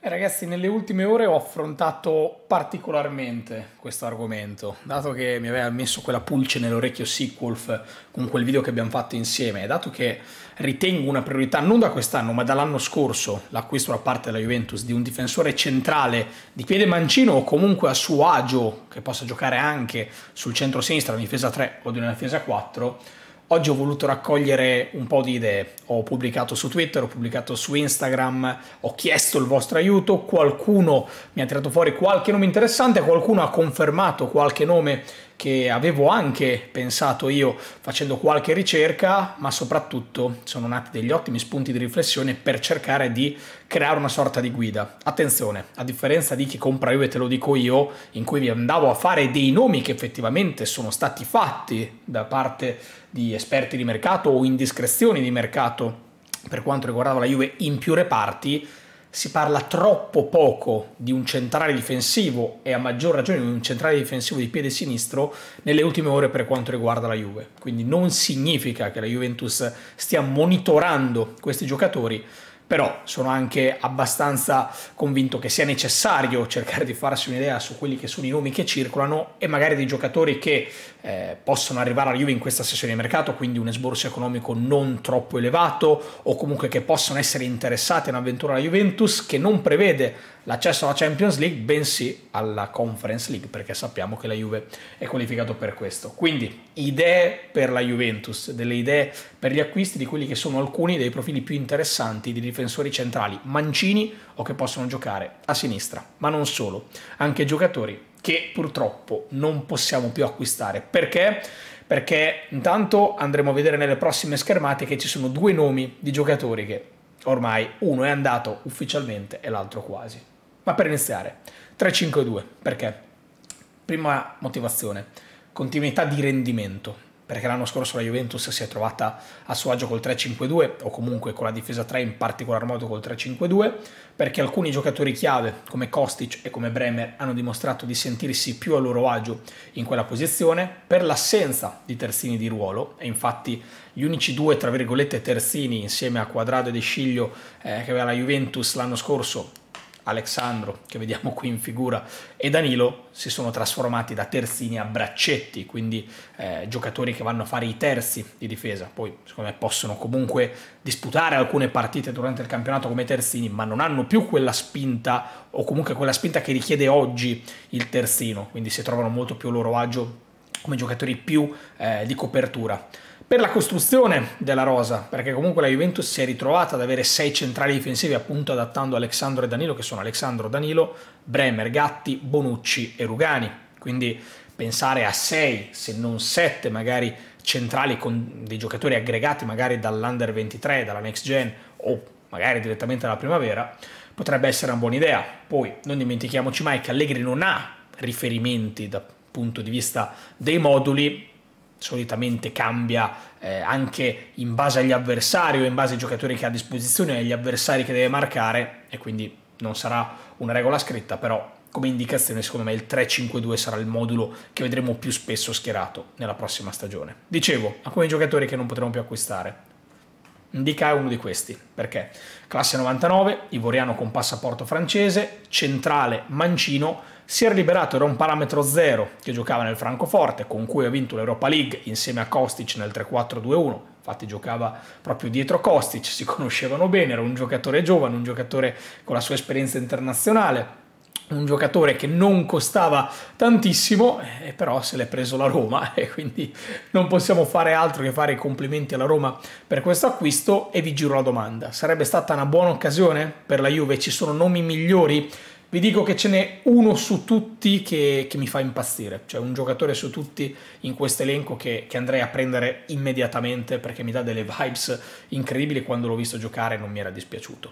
Ragazzi, nelle ultime ore ho affrontato particolarmente questo argomento, dato che mi aveva messo quella pulce nell'orecchio Sequolf con quel video che abbiamo fatto insieme, e dato che ritengo una priorità non da quest'anno ma dall'anno scorso l'acquisto da parte della Juventus di un difensore centrale di piede mancino o comunque a suo agio che possa giocare anche sul centro-sinistra, una difesa 3 o di una difesa 4, Oggi ho voluto raccogliere un po' di idee, ho pubblicato su Twitter, ho pubblicato su Instagram, ho chiesto il vostro aiuto, qualcuno mi ha tirato fuori qualche nome interessante, qualcuno ha confermato qualche nome che avevo anche pensato io facendo qualche ricerca, ma soprattutto sono nati degli ottimi spunti di riflessione per cercare di creare una sorta di guida. Attenzione, a differenza di chi compra io e te lo dico io, in cui vi andavo a fare dei nomi che effettivamente sono stati fatti da parte di esperti di mercato o indiscrezioni di mercato per quanto riguardava la Juve in più reparti, si parla troppo poco di un centrale difensivo e a maggior ragione di un centrale difensivo di piede sinistro nelle ultime ore per quanto riguarda la Juve. Quindi non significa che la Juventus stia monitorando questi giocatori, però sono anche abbastanza convinto che sia necessario cercare di farsi un'idea su quelli che sono i nomi che circolano e magari dei giocatori che eh, possono arrivare alla Juve in questa sessione di mercato, quindi un esborso economico non troppo elevato o comunque che possono essere interessati in un'avventura alla Juventus che non prevede l'accesso alla Champions League, bensì alla Conference League, perché sappiamo che la Juve è qualificato per questo. Quindi idee per la Juventus, delle idee per gli acquisti di quelli che sono alcuni dei profili più interessanti di difensori centrali, mancini o che possono giocare a sinistra, ma non solo, anche giocatori che purtroppo non possiamo più acquistare. Perché? Perché intanto andremo a vedere nelle prossime schermate che ci sono due nomi di giocatori che ormai uno è andato ufficialmente e l'altro quasi. Ma per iniziare, 3-5-2, perché? Prima motivazione, continuità di rendimento perché l'anno scorso la Juventus si è trovata a suo agio col 3-5-2 o comunque con la difesa 3 in particolar modo col 3-5-2, perché alcuni giocatori chiave come Kostic e come Bremer hanno dimostrato di sentirsi più a loro agio in quella posizione, per l'assenza di terzini di ruolo e infatti gli unici due tra virgolette terzini insieme a Quadrado e De Sciglio eh, che aveva la Juventus l'anno scorso Alexandro, che vediamo qui in figura, e Danilo si sono trasformati da terzini a braccetti, quindi eh, giocatori che vanno a fare i terzi di difesa. Poi, secondo me, possono comunque disputare alcune partite durante il campionato come terzini, ma non hanno più quella spinta, o comunque quella spinta che richiede oggi il terzino, quindi si trovano molto più a loro agio come giocatori più eh, di copertura per la costruzione della rosa, perché comunque la Juventus si è ritrovata ad avere sei centrali difensivi appunto adattando Alessandro e Danilo, che sono Alessandro, Danilo, Bremer, Gatti, Bonucci e Rugani. Quindi pensare a sei, se non sette magari centrali con dei giocatori aggregati magari dall'Under 23, dalla Next Gen o magari direttamente dalla primavera, potrebbe essere una buona idea. Poi non dimentichiamoci mai che Allegri non ha riferimenti dal punto di vista dei moduli solitamente cambia eh, anche in base agli avversari o in base ai giocatori che ha a disposizione e agli avversari che deve marcare e quindi non sarà una regola scritta, però come indicazione secondo me il 3-5-2 sarà il modulo che vedremo più spesso schierato nella prossima stagione. Dicevo, alcuni giocatori che non potremo più acquistare. Indica è uno di questi, perché? Classe 99, ivoriano con passaporto francese, centrale mancino, si era liberato, era un parametro zero che giocava nel Francoforte, con cui ha vinto l'Europa League insieme a Kostic nel 3-4-2-1, infatti giocava proprio dietro Kostic, si conoscevano bene, era un giocatore giovane, un giocatore con la sua esperienza internazionale, un giocatore che non costava tantissimo, eh, però se l'è preso la Roma e quindi non possiamo fare altro che fare i complimenti alla Roma per questo acquisto e vi giro la domanda, sarebbe stata una buona occasione per la Juve? Ci sono nomi migliori? Vi dico che ce n'è uno su tutti che, che mi fa impazzire, cioè un giocatore su tutti in questo elenco che, che andrei a prendere immediatamente perché mi dà delle vibes incredibili quando l'ho visto giocare non mi era dispiaciuto.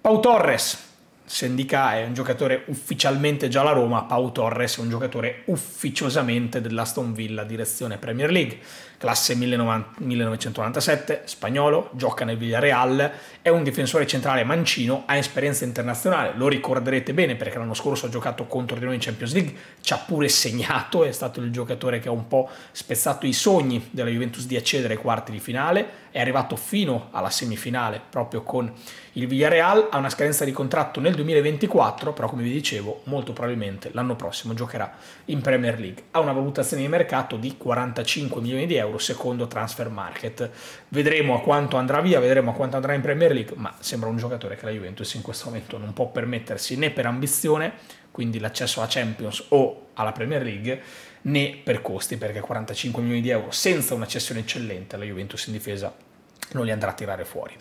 Pau Torres, Sendica è un giocatore ufficialmente già alla Roma, Pau Torres è un giocatore ufficiosamente dell'Aston Villa direzione Premier League. Classe 1997, spagnolo, gioca nel Villarreal, è un difensore centrale mancino, ha esperienza internazionale, lo ricorderete bene perché l'anno scorso ha giocato contro di noi in Champions League, ci ha pure segnato, è stato il giocatore che ha un po' spezzato i sogni della Juventus di accedere ai quarti di finale, è arrivato fino alla semifinale proprio con il Villarreal, ha una scadenza di contratto nel 2024, però come vi dicevo molto probabilmente l'anno prossimo giocherà in Premier League, ha una valutazione di mercato di 45 milioni di euro secondo Transfer Market, vedremo a quanto andrà via, vedremo a quanto andrà in Premier League, ma sembra un giocatore che la Juventus in questo momento non può permettersi né per ambizione, quindi l'accesso alla Champions o alla Premier League, né per costi, perché 45 milioni di euro senza una cessione eccellente la Juventus in difesa non li andrà a tirare fuori.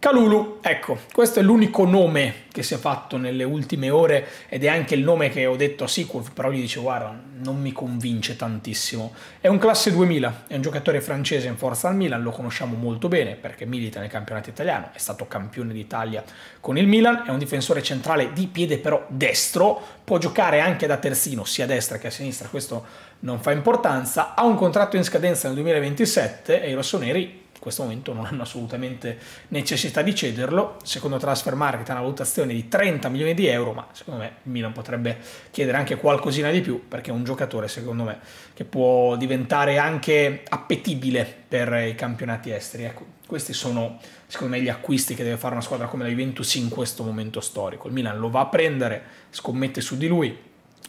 Calulu, ecco, questo è l'unico nome che si è fatto nelle ultime ore ed è anche il nome che ho detto a Sequel, però gli dice guarda, non mi convince tantissimo. È un classe 2000, è un giocatore francese in forza al Milan, lo conosciamo molto bene perché milita nel campionato italiano, è stato campione d'Italia con il Milan, è un difensore centrale di piede però destro, può giocare anche da terzino sia a destra che a sinistra, questo non fa importanza, ha un contratto in scadenza nel 2027 e i rossoneri in questo momento non hanno assolutamente necessità di cederlo. Secondo Transfer Market ha una valutazione di 30 milioni di euro, ma secondo me il Milan potrebbe chiedere anche qualcosina di più perché è un giocatore, secondo me, che può diventare anche appetibile per i campionati esteri. Ecco, questi sono secondo me gli acquisti che deve fare una squadra come la Juventus in questo momento storico. Il Milan lo va a prendere, scommette su di lui,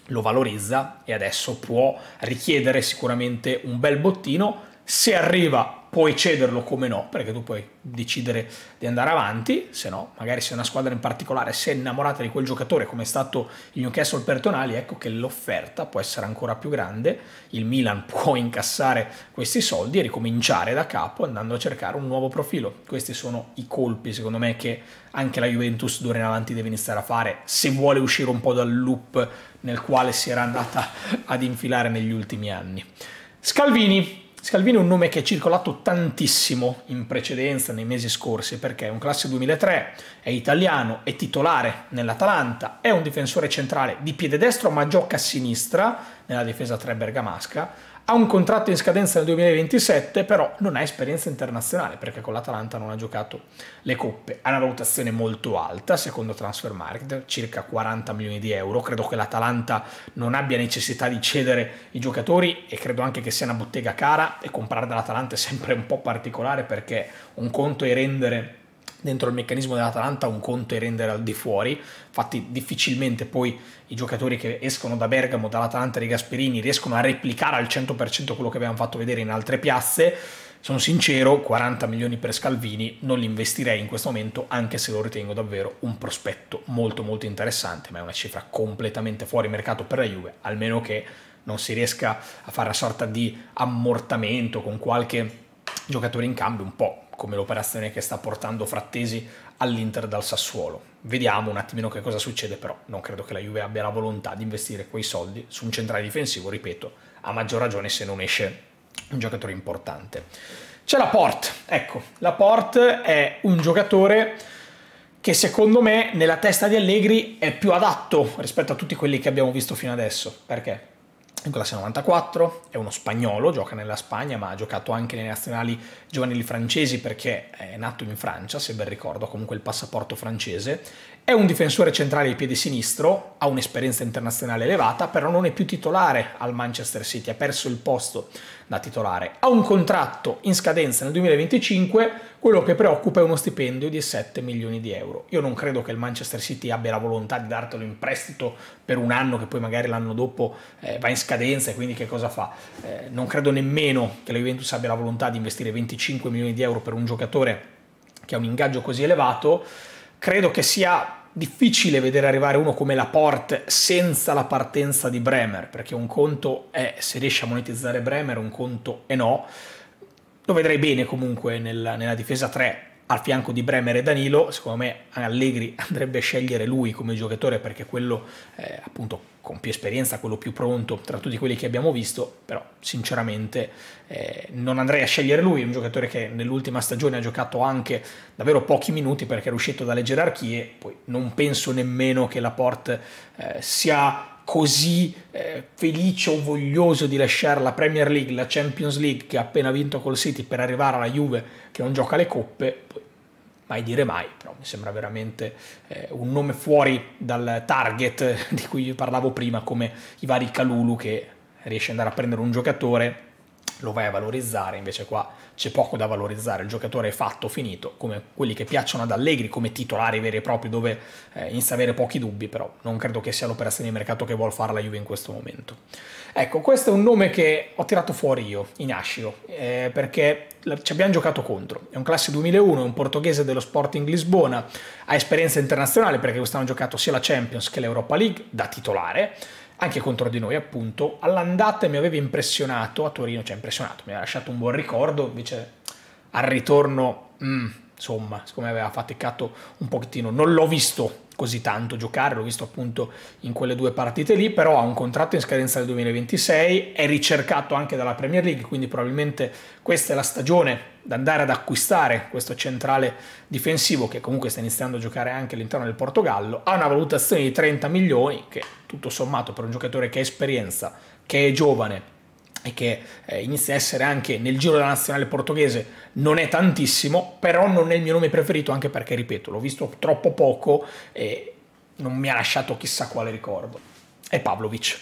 lo valorizza e adesso può richiedere sicuramente un bel bottino. Se arriva puoi cederlo come no, perché tu puoi decidere di andare avanti, se no, magari se una squadra in particolare si è innamorata di quel giocatore, come è stato il Newcastle per Tonali, ecco che l'offerta può essere ancora più grande, il Milan può incassare questi soldi e ricominciare da capo andando a cercare un nuovo profilo. Questi sono i colpi, secondo me, che anche la Juventus d'ora in avanti deve iniziare a fare se vuole uscire un po' dal loop nel quale si era andata ad infilare negli ultimi anni. Scalvini, Scalvini è un nome che è circolato tantissimo in precedenza, nei mesi scorsi, perché è un classe 2003, è italiano, è titolare nell'Atalanta, è un difensore centrale di piede destro ma gioca a sinistra nella difesa 3 bergamasca, ha un contratto in scadenza nel 2027, però non ha esperienza internazionale perché con l'Atalanta non ha giocato le coppe. Ha una valutazione molto alta, secondo Transfer Market, circa 40 milioni di euro. Credo che l'Atalanta non abbia necessità di cedere i giocatori e credo anche che sia una bottega cara e comprare dall'Atalanta è sempre un po' particolare perché un conto è rendere dentro il meccanismo dell'Atalanta un conto e rendere al di fuori. Infatti, difficilmente poi i giocatori che escono da Bergamo, dall'Atalanta di Gasperini, riescono a replicare al 100% quello che abbiamo fatto vedere in altre piazze. Sono sincero, 40 milioni per Scalvini non li investirei in questo momento, anche se lo ritengo davvero un prospetto molto molto interessante, ma è una cifra completamente fuori mercato per la Juve, almeno che non si riesca a fare una sorta di ammortamento con qualche giocatore in cambio un po' come l'operazione che sta portando Frattesi all'Inter dal Sassuolo. Vediamo un attimino che cosa succede, però non credo che la Juve abbia la volontà di investire quei soldi su un centrale difensivo, ripeto, a maggior ragione se non esce un giocatore importante. C'è la Port, ecco, la Port è un giocatore che secondo me nella testa di Allegri è più adatto rispetto a tutti quelli che abbiamo visto fino adesso. Perché? In classe 94, è uno spagnolo, gioca nella Spagna, ma ha giocato anche nelle nazionali giovanili francesi perché è nato in Francia, se ben ricordo, ha comunque il passaporto francese. È un difensore centrale di piede sinistro, ha un'esperienza internazionale elevata, però non è più titolare al Manchester City, ha perso il posto da titolare. Ha un contratto in scadenza nel 2025, quello che preoccupa è uno stipendio di 7 milioni di euro. Io non credo che il Manchester City abbia la volontà di dartelo in prestito per un anno che poi magari l'anno dopo eh, va in scadenza e quindi che cosa fa? Eh, non credo nemmeno che la Juventus abbia la volontà di investire 25 milioni di euro per un giocatore che ha un ingaggio così elevato. Credo che sia difficile vedere arrivare uno come Laporte senza la partenza di Bremer, perché un conto è se riesce a monetizzare Bremer, un conto è no. Lo vedrei bene comunque nella, nella difesa 3 al fianco di Bremer e Danilo, secondo me Allegri andrebbe a scegliere lui come giocatore perché quello eh, appunto con più esperienza, quello più pronto tra tutti quelli che abbiamo visto, però sinceramente eh, non andrei a scegliere lui, è un giocatore che nell'ultima stagione ha giocato anche davvero pochi minuti perché era uscito dalle gerarchie, poi non penso nemmeno che Laporte eh, sia così eh, felice o voglioso di lasciare la Premier League, la Champions League che ha appena vinto col City per arrivare alla Juve che non gioca le coppe, poi mai dire mai, però mi sembra veramente eh, un nome fuori dal target di cui vi parlavo prima, come i vari Calulu che riesce ad andare a prendere un giocatore, lo vai a valorizzare, invece qua c'è poco da valorizzare, il giocatore è fatto, finito, come quelli che piacciono ad Allegri come titolari veri e propri dove eh, inizia avere pochi dubbi, però non credo che sia l'operazione di mercato che vuole fare la Juve in questo momento. Ecco, questo è un nome che ho tirato fuori io, Ignascio, eh, perché ci abbiamo giocato contro. È un classe 2001, è un portoghese dello Sporting Lisbona, ha esperienza internazionale perché quest'anno ha giocato sia la Champions che l'Europa League da titolare, anche contro di noi appunto. All'andata mi aveva impressionato a Torino, cioè impressionato, mi ha lasciato un buon ricordo, invece al ritorno, mm, insomma, siccome aveva faticato un pochettino, non l'ho visto così tanto giocare, l'ho visto appunto in quelle due partite lì, però ha un contratto in scadenza del 2026, è ricercato anche dalla Premier League, quindi probabilmente questa è la stagione da andare ad acquistare questo centrale difensivo che comunque sta iniziando a giocare anche all'interno del Portogallo, ha una valutazione di 30 milioni che tutto sommato per un giocatore che ha esperienza, che è giovane e che eh, inizia a essere anche nel giro della nazionale portoghese non è tantissimo, però non è il mio nome preferito anche perché, ripeto, l'ho visto troppo poco e non mi ha lasciato chissà quale ricordo. È Pavlovic.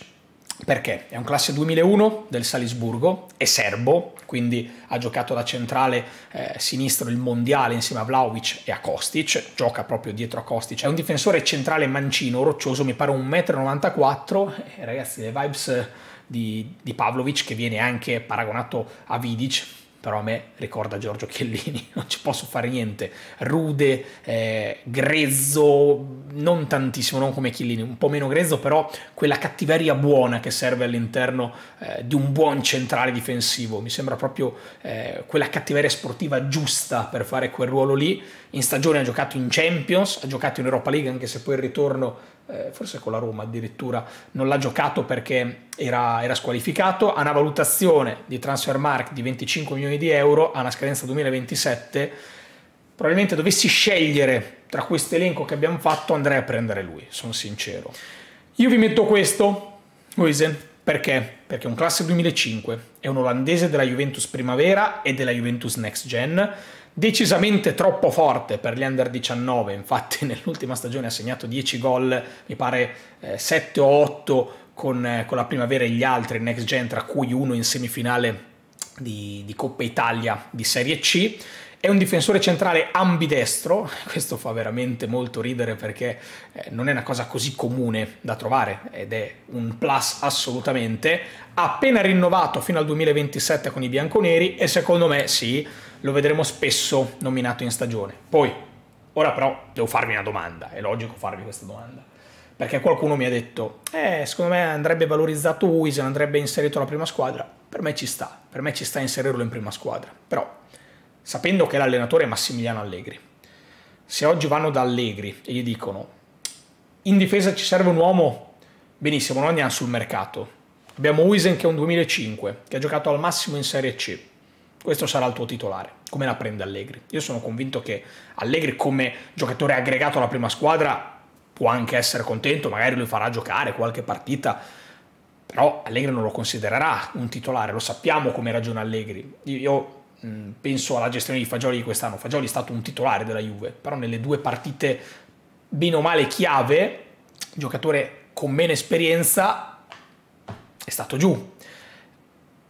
Perché? È un classe 2001 del Salisburgo, è serbo, quindi ha giocato da centrale eh, sinistro il mondiale insieme a Vlaovic e a Kostic, gioca proprio dietro a Kostic, è un difensore centrale mancino, roccioso, mi pare 1,94 m, e ragazzi le vibes di, di Pavlovic che viene anche paragonato a Vidic, però a me ricorda Giorgio Chiellini, non ci posso fare niente, rude, eh, grezzo, non tantissimo, non come Chiellini, un po' meno grezzo, però quella cattiveria buona che serve all'interno eh, di un buon centrale difensivo, mi sembra proprio eh, quella cattiveria sportiva giusta per fare quel ruolo lì, in stagione ha giocato in Champions, ha giocato in Europa League, anche se poi il ritorno eh, forse con la Roma addirittura, non l'ha giocato perché era, era, squalificato, ha una valutazione di transfer mark di 25 milioni di euro, ha una scadenza 2027, probabilmente dovessi scegliere tra questo elenco che abbiamo fatto andrei a prendere lui, sono sincero. Io vi metto questo, Huisen, perché? Perché è un classe 2005, è un olandese della Juventus Primavera e della Juventus Next Gen, decisamente troppo forte per gli under 19, infatti nell'ultima stagione ha segnato 10 gol, mi pare eh, 7 o 8 con, eh, con, la primavera e gli altri next gen, tra cui uno in semifinale di, di Coppa Italia di Serie C. È un difensore centrale ambidestro, questo fa veramente molto ridere perché eh, non è una cosa così comune da trovare ed è un plus assolutamente. Appena rinnovato fino al 2027 con i bianconeri e secondo me sì, lo vedremo spesso nominato in stagione. Poi, ora però devo farvi una domanda, è logico farvi questa domanda. Perché qualcuno mi ha detto, eh, secondo me andrebbe valorizzato Wisen, andrebbe inserito alla prima squadra. Per me ci sta, per me ci sta inserirlo in prima squadra. Però, sapendo che l'allenatore è Massimiliano Allegri, se oggi vanno da Allegri e gli dicono, in difesa ci serve un uomo, benissimo, non andiamo sul mercato. Abbiamo Wisen che è un 2005, che ha giocato al massimo in Serie C questo sarà il tuo titolare. Come la prende Allegri? Io sono convinto che Allegri come giocatore aggregato alla prima squadra può anche essere contento, magari lui farà giocare qualche partita, però Allegri non lo considererà un titolare, lo sappiamo come ragiona Allegri. Io penso alla gestione di Fagioli di quest'anno, Fagioli è stato un titolare della Juve, però nelle due partite bene o male chiave, giocatore con meno esperienza è stato giù.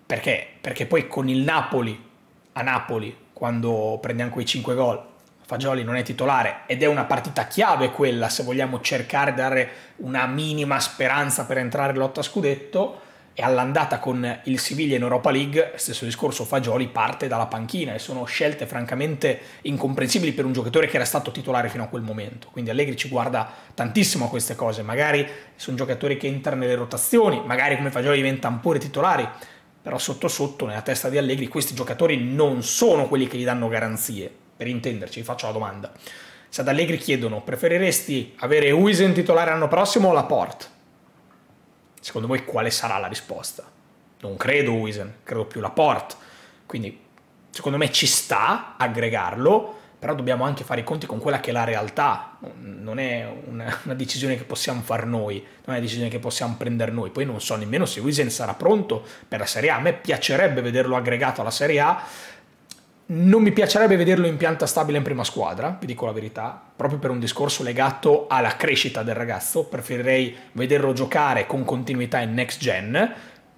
Perché? Perché poi con il Napoli, a Napoli, quando prendiamo quei 5 gol, Fagioli non è titolare ed è una partita chiave quella se vogliamo cercare di dare una minima speranza per entrare in lotta a scudetto e all'andata con il Siviglia in Europa League, stesso discorso Fagioli parte dalla panchina e sono scelte francamente incomprensibili per un giocatore che era stato titolare fino a quel momento. Quindi Allegri ci guarda tantissimo a queste cose, magari sono giocatori che entrano nelle rotazioni, magari come Fagioli diventano pure titolari, però sotto sotto nella testa di Allegri questi giocatori non sono quelli che gli danno garanzie, per intenderci, vi faccio la domanda. Se ad Allegri chiedono preferiresti avere Uisen titolare l'anno prossimo o Laporte? Secondo voi quale sarà la risposta? Non credo Uisen, credo più Laporte. Quindi secondo me ci sta aggregarlo, però dobbiamo anche fare i conti con quella che è la realtà, non è una, una decisione che possiamo fare noi, non è una decisione che possiamo prendere noi, poi non so nemmeno se Wisen sarà pronto per la Serie A, a me piacerebbe vederlo aggregato alla Serie A, non mi piacerebbe vederlo in pianta stabile in prima squadra, vi dico la verità, proprio per un discorso legato alla crescita del ragazzo, preferirei vederlo giocare con continuità in next gen,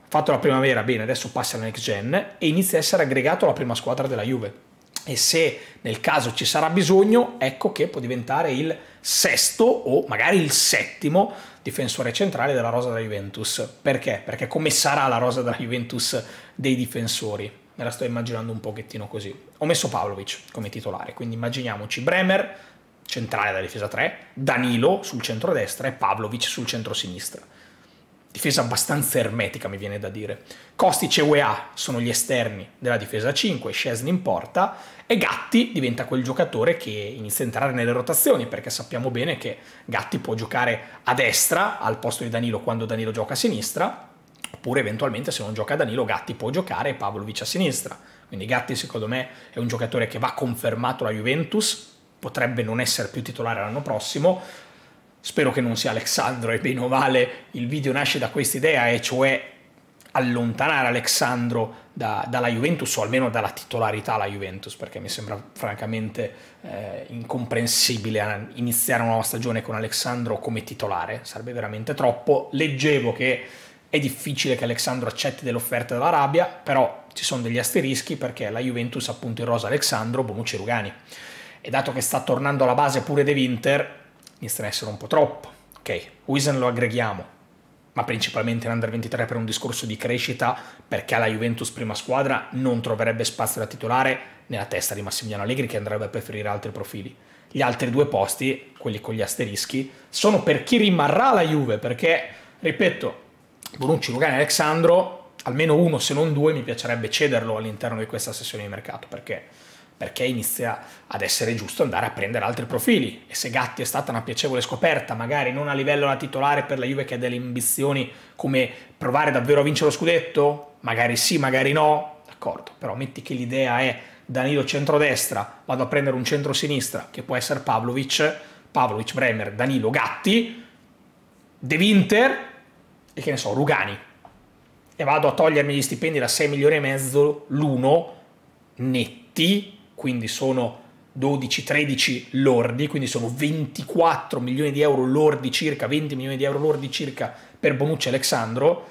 fatto la primavera, bene, adesso passa alla next gen e inizia a essere aggregato alla prima squadra della Juve e se nel caso ci sarà bisogno, ecco che può diventare il sesto o magari il settimo difensore centrale della rosa della Juventus. Perché? Perché come sarà la rosa della Juventus dei difensori? Me la sto immaginando un pochettino così. Ho messo Pavlovic come titolare, quindi immaginiamoci Bremer, centrale della difesa 3, Danilo sul centro-destra e Pavlovic sul centro-sinistra difesa abbastanza ermetica mi viene da dire. Kostic e UEA sono gli esterni della difesa 5, Scesni in porta e Gatti diventa quel giocatore che inizia a entrare nelle rotazioni perché sappiamo bene che Gatti può giocare a destra al posto di Danilo quando Danilo gioca a sinistra oppure eventualmente se non gioca Danilo Gatti può giocare Pavlovic a sinistra. Quindi Gatti secondo me è un giocatore che va confermato alla Juventus, potrebbe non essere più titolare l'anno prossimo, Spero che non sia Alexandro e bene o male il video nasce da questa idea e cioè allontanare Alexandro da, dalla Juventus o almeno dalla titolarità alla Juventus perché mi sembra francamente eh, incomprensibile iniziare una nuova stagione con Alexandro come titolare, sarebbe veramente troppo. Leggevo che è difficile che Alexandro accetti delle offerte dall'Arabia, però ci sono degli asterischi perché la Juventus appunto in rosa Alexandro, Bonucci e Rugani. E dato che sta tornando alla base pure De Winter, inizia a essere un po' troppo. Ok, Wisen lo aggreghiamo, ma principalmente in Under 23 per un discorso di crescita, perché alla Juventus prima squadra non troverebbe spazio da titolare nella testa di Massimiliano Allegri che andrebbe a preferire altri profili. Gli altri due posti, quelli con gli asterischi, sono per chi rimarrà alla Juve, perché, ripeto, Bonucci, Lugano e Alexandro, almeno uno se non due, mi piacerebbe cederlo all'interno di questa sessione di mercato, perché perché inizia ad essere giusto andare a prendere altri profili. E se Gatti è stata una piacevole scoperta, magari non a livello da titolare per la Juve che ha delle ambizioni come provare davvero a vincere lo scudetto, magari sì, magari no, d'accordo, però metti che l'idea è Danilo centrodestra, vado a prendere un centro-sinistra che può essere Pavlovic, Pavlovic, Bremer, Danilo, Gatti, De Winter e che ne so, Rugani e vado a togliermi gli stipendi da 6 milioni e mezzo l'uno netti quindi sono 12-13 lordi, quindi sono 24 milioni di euro lordi circa, 20 milioni di euro lordi circa per Bonucci e Alexandro.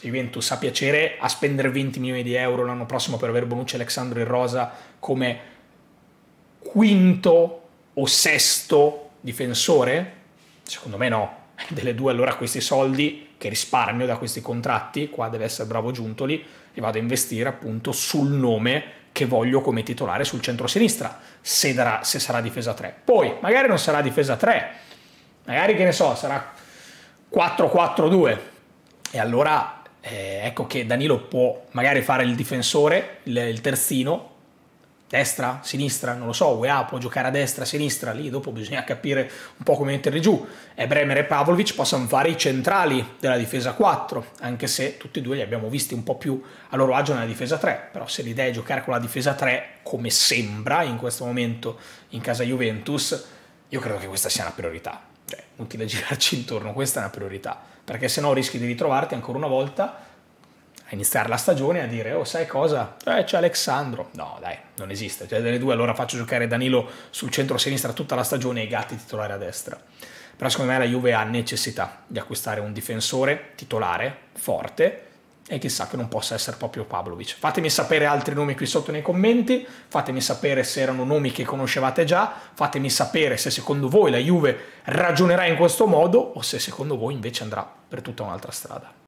Juventus ha piacere a spendere 20 milioni di euro l'anno prossimo per avere Bonucci e Alexandro in rosa come quinto o sesto difensore? Secondo me no. Delle due allora questi soldi che risparmio da questi contratti, qua deve essere bravo Giuntoli, e vado a investire appunto sul nome che voglio come titolare sul centro-sinistra, se, darà, se sarà difesa 3. Poi, magari non sarà difesa 3, magari che ne so, sarà 4-4-2. E allora eh, ecco che Danilo può magari fare il difensore, il, il terzino, destra, sinistra, non lo so, UEA può giocare a destra, a sinistra, lì dopo bisogna capire un po' come metterli giù. E Bremer e Pavlovic possono fare i centrali della difesa 4, anche se tutti e due li abbiamo visti un po' più a loro agio nella difesa 3, però se l'idea è giocare con la difesa 3, come sembra in questo momento in casa Juventus, io credo che questa sia una priorità. Cioè, inutile girarci intorno, questa è una priorità, perché se no rischi di ritrovarti ancora una volta a iniziare la stagione a dire oh sai cosa eh, c'è Alexandro no dai non esiste cioè delle due allora faccio giocare Danilo sul centro-sinistra tutta la stagione e i gatti titolari a destra però secondo me la Juve ha necessità di acquistare un difensore titolare forte e chissà che non possa essere proprio Pavlovic. Fatemi sapere altri nomi qui sotto nei commenti, fatemi sapere se erano nomi che conoscevate già, fatemi sapere se secondo voi la Juve ragionerà in questo modo o se secondo voi invece andrà per tutta un'altra strada.